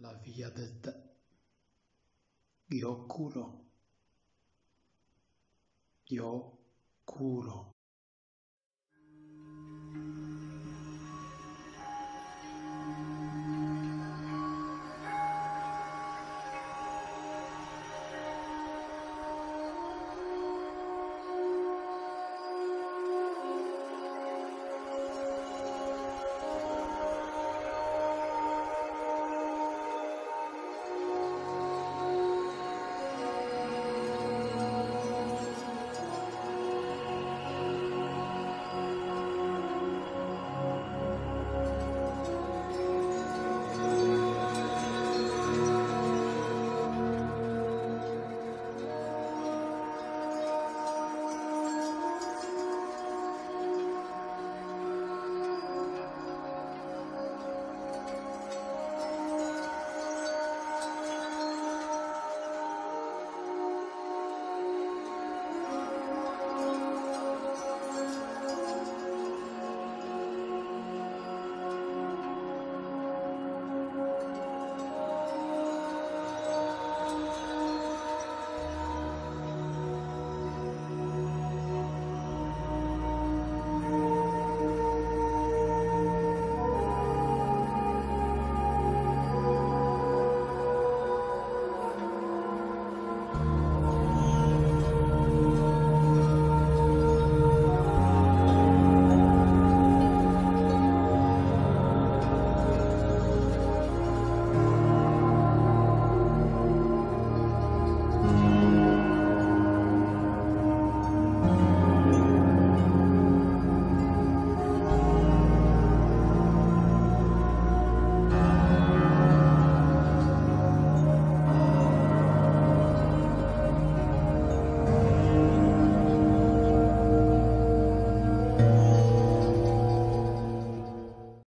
la via del te. Io curo. Io curo.